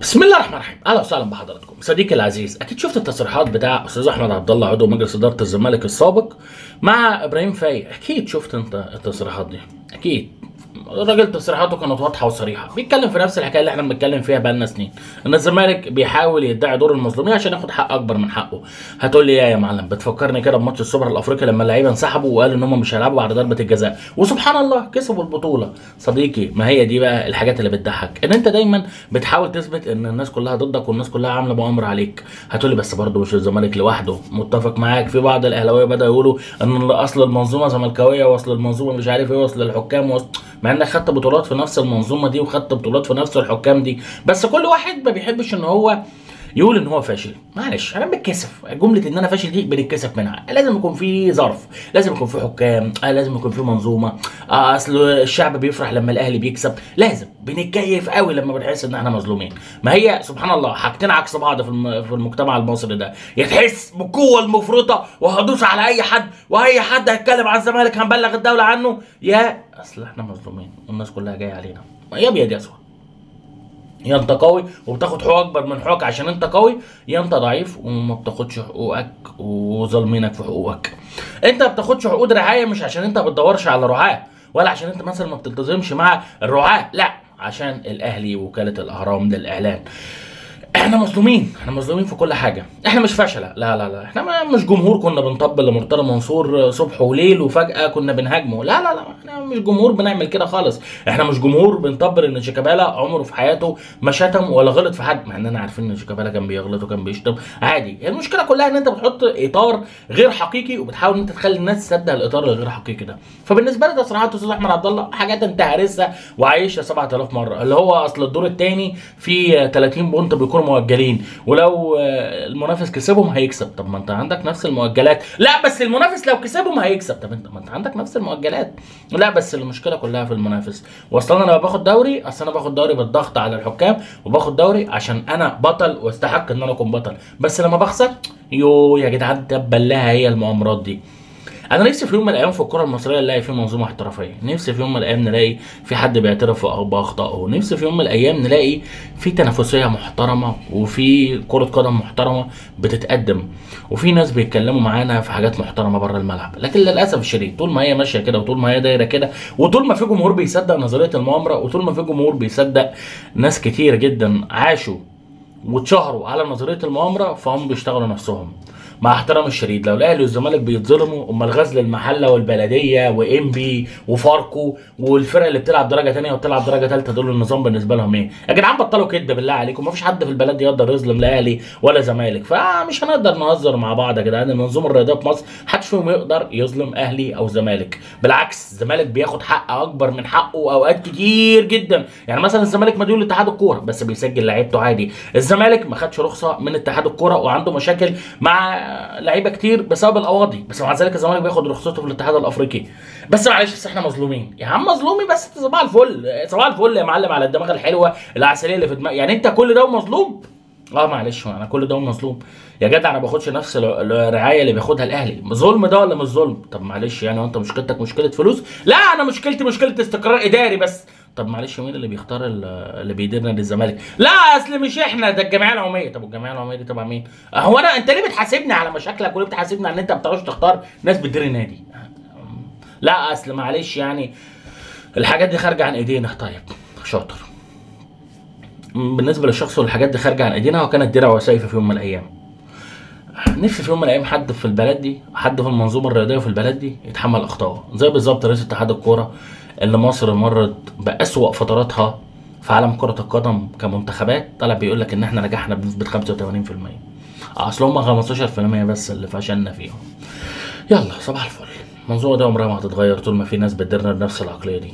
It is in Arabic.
بسم الله الرحمن الرحيم. أهلا وسهلا بحضراتكم. صديقي العزيز أكيد شفت التصريحات بتاع أستاذ أحمد عبد الله عضو مجلس إدارة الزمالك السابق مع إبراهيم فايق. أكيد شفت أنت التصريحات دي. أكيد. الراجل تصريحاته كانت واضحة وصريحة. بيتكلم في نفس الحكاية اللي إحنا بنتكلم فيها بقالنا سنين. إن الزمالك بيحاول يدعي دور المظلوميه عشان ياخد حق أكبر من حقه. هتقول لي إيه يا معلم؟ بتفكرني كده بماتش السوبر الأفريقي لما اللعيبة انسحبوا وقالوا إن هم مش هيلعبوا بعد ضربة الجزاء. وسبحان الله كسبوا البطولة. صديقي ما هي دي بقى الحاجات اللي بتضحك. إن أنت دايما بتحاول تثبت إن الناس كلها ضدك والناس كلها عاملة مؤامرة عليك. هتقول لي بس برضه مش الزمالك لوحده. متفق معاك. في بعض الأهلاوية بدأوا يقولوا إن أصل المنظومة زملكاوية وأصل المنظومة مش عارف إيه وأصل الحكام وأصل مع إنك خدت بطولات في نفس المنظومة دي وخدت بطولات في نفس الحكام دي. بس كل واحد ما بيحبش إن هو يقول إن هو فاشل. معلش أنا بتكسف. جملة إن أنا فاشل دي بنتكسف منها. لازم يكون في ظرف لازم يكون في حكام آه لازم يكون في منظومة. آه أصل الشعب بيفرح لما الأهلي بيكسب. لازم. بنتكيف قوي لما بنحس إن إحنا مظلومين. ما هي سبحان الله حاجتين عكس بعض في الم- في المجتمع المصري ده. يا تحس بالقوه المفرطة وهدوس على أي حد وأي حد هيتكلم عن الزمالك هنبلغ الدولة عنه. يا أصل إحنا مظلومين. والناس كلها جاية علينا. يا أبيض يا أسود. يا انت قوي وبتاخد حقوق اكبر من حقوقك عشان انت قوي يا انت ضعيف وما بتاخدش حقوقك وظالمينك في حقوقك. انت ما بتاخدش حقوق رعايه مش عشان انت ما بتدورش على رعاة ولا عشان انت مثلا ما بتلتزمش مع الرعاة لا عشان الأهلي وكاله الأهرام للإعلان. إحنا مظلومين. إحنا مظلومين في كل حاجة. إحنا مش فشله لا لا لا إحنا ما مش جمهور. كنا بنطبل لمرتضى منصور صبح وليل وفجأة كنا بنهاجمه. لا لا لا. إحنا مش جمهور بنعمل كده خالص. إحنا مش جمهور بنطبل ان شيكابالا عمره في حياته ما شتم ولا غلط في حد مع اننا عارفين ان شيكابالا كان بيغلط وكان بيشتم. عادي. المشكلة كلها ان انت بتحط إطار غير حقيقي وبتحاول إن انت تخلي الناس تصدق الإطار الغير حقيقي ده. فبالنسبة لي تصريحات أستاذ أحمد عبد الله حاجات أنت هارسها وعايشها 7000 مرة. اللي هو أصل الدور الثاني في 30 بونت بيكونوا مؤجلين ولو آه، المنافس كسبهم هيكسب. طب ما انت عندك نفس المؤجلات. لا بس المنافس لو كسبهم هيكسب. طب انت ما انت عندك نفس المؤجلات. لا بس المشكلة كلها في المنافس. واصلا أنا لما باخد دوري. اصل أنا باخد دوري بالضغط على الحكام وباخد دوري عشان أنا بطل واستحق ان أنا اكون بطل. بس لما بخسر يو يا جدعان تبا لها هي المؤامرات دي. أنا نفسي في يوم من الأيام في الكرة المصرية نلاقي في منظومة احترافية. نفسي في يوم من الأيام نلاقي في حد بيعترف باخطائه نفسي في يوم من الأيام نلاقي في تنافسية محترمة وفي كرة قدم محترمة بتتقدم وفي ناس بيتكلموا معانا في حاجات محترمة بره الملعب. لكن للأسف الشديد طول ما هي ماشية كده وطول ما هي دايرة كده وطول ما في جمهور بيصدق نظرية المؤامرة وطول ما في جمهور بيصدق ناس كتير جدا عاشوا واتشهروا على نظرية المؤامرة فهم بيشتغلوا نفسهم. مع احترام الشديد لو الأهلي والزمالك بيتظلموا امال غزل المحلة والبلدية وإنبي وفاركو والفرق اللي بتلعب درجة ثانية وبتلعب درجة ثالثه دول النظام بالنسبة لهم إيه؟ يا جدعان بطلوا كده بالله عليكم مفيش حد في البلد يقدر يظلم لا أهلي ولا زمالك فمش هنقدر نهزر مع بعض يا جدعان المنظومة الرياضية في مصر محدش فيهم يقدر يظلم أهلي أو زمالك بالعكس الزمالك بياخد حق أكبر من حقه أوقات كتير جدا يعني مثلا الزمالك مديون لاتحاد الكورة بس بيسجل لعيبته عادي الزمالك ما خدش رخصة من اتحاد الكورة وعنده مشاكل مع لعيبة كتير بسبب القواضي. بس مع ذلك الزمالك بياخد رخصته في الاتحاد الأفريقي. بس معلش بس إحنا مظلومين. يا عم مظلومي بس. صباح الفل. صباح الفل يا معلم على الدماغ الحلوة العسلية اللي في دماغي يعني أنت كل ده ومظلوم؟ آه معلش أنا كل ده مظلوم يا جدع أنا ما باخدش نفس ال- الرعاية اللي بياخدها الأهلي. ظلم ده ولا مش ظلم؟ طب معلش يعني أنت مشكلتك مشكلة فلوس؟ لا أنا مشكلتي مشكلة استقرار إداري بس. طب معلش مين اللي بيختار ال- اللي بيديرنا للزمالك؟ لا أصل مش إحنا ده الجمعية العمومية. طب الجمعية العمومية دي تبع مين؟ هو أنا أنت ليه بتحاسبني على مشاكلك وليه بتحاسبني على إن أنت ما بتعرفش تختار ناس بتدير النادي؟ لا أصل معلش يعني الحاجات دي خارجة عن إيدينا. طيب شاطر. بالنسبة للشخص والحاجات دي خارجة عن إيدينا وكانت درع وسيف في يوم من الأيام. نفسي في يوم من الأيام حد في البلد دي حد في المنظومة الرياضية في البلد دي يتحمل أخطائه. زي بالظبط رئيس اتحاد الكورة اللي مصر مرت بأسوأ فتراتها في عالم كرة القدم كمنتخبات. طلع بيقول لك إن إحنا نجحنا بنسبه 85% أصل هم 15% بس اللي فشلنا فيهم. يلا صباح الفل. المنظومه دي عمرها ما هتتغير طول ما في ناس بتديرنا بنفس العقلية دي.